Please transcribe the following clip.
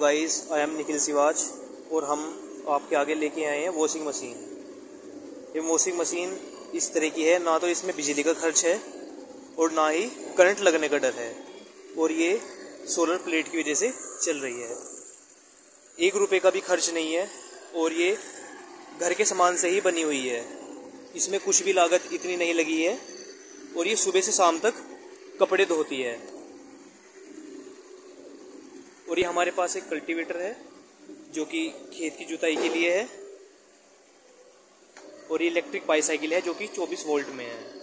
शिवाज और हम आपके आगे लेके आए हैं वॉशिंग मशीन ये वॉशिंग मशीन इस तरह की है, ना तो इसमें बिजली का खर्च है और ना ही करंट लगने का डर है और ये सोलर प्लेट की वजह से चल रही है। एक रुपए का भी खर्च नहीं है और ये घर के सामान से ही बनी हुई है। इसमें कुछ भी लागत इतनी नहीं लगी है और ये सुबह से शाम तक कपड़े धोती है। और ये हमारे पास एक कल्टीवेटर है, जो कि खेत की जुताई के लिए है। और ये इलेक्ट्रिक बाईसाइकिल है, जो कि 24 वोल्ट में है।